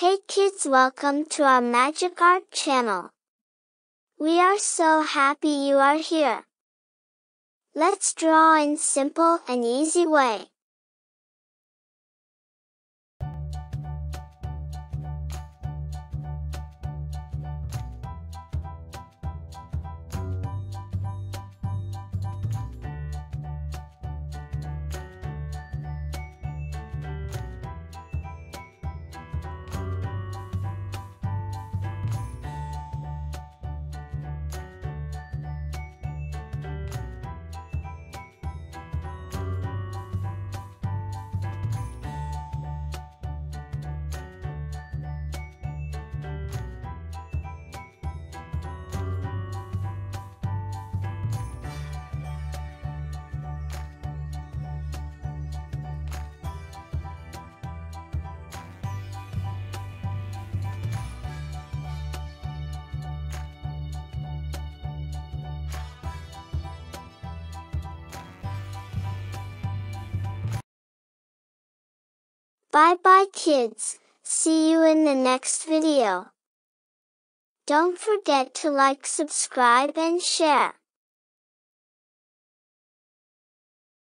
Hey kids welcome to our Magic Art channel. We are so happy you are here. Let's draw in simple and easy way. Bye bye kids, see you in the next video. Don't forget to like subscribe and share.